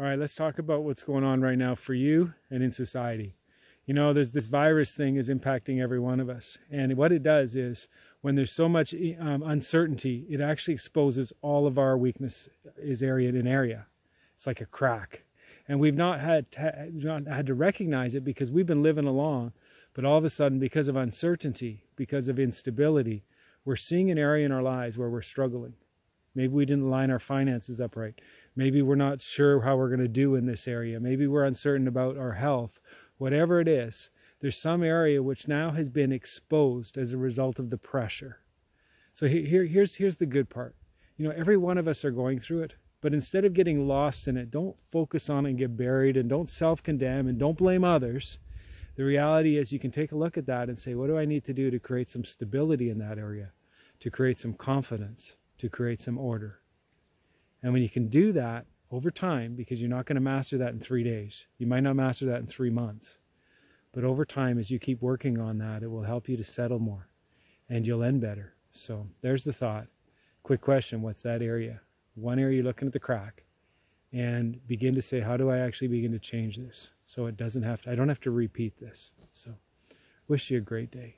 All right, let's talk about what's going on right now for you and in society. You know, there's this virus thing is impacting every one of us. And what it does is when there's so much um, uncertainty, it actually exposes all of our weakness is area in area. It's like a crack. And we've not had to, not had to recognize it because we've been living along. But all of a sudden, because of uncertainty, because of instability, we're seeing an area in our lives where we're struggling. Maybe we didn't line our finances up right. Maybe we're not sure how we're going to do in this area. Maybe we're uncertain about our health. Whatever it is, there's some area which now has been exposed as a result of the pressure. So here, here's, here's the good part. You know, every one of us are going through it, but instead of getting lost in it, don't focus on it and get buried and don't self condemn and don't blame others. The reality is, you can take a look at that and say, what do I need to do to create some stability in that area, to create some confidence? To create some order. And when you can do that over time, because you're not going to master that in three days, you might not master that in three months. But over time, as you keep working on that, it will help you to settle more and you'll end better. So there's the thought. Quick question What's that area? One area you're looking at the crack and begin to say, How do I actually begin to change this? So it doesn't have to, I don't have to repeat this. So wish you a great day.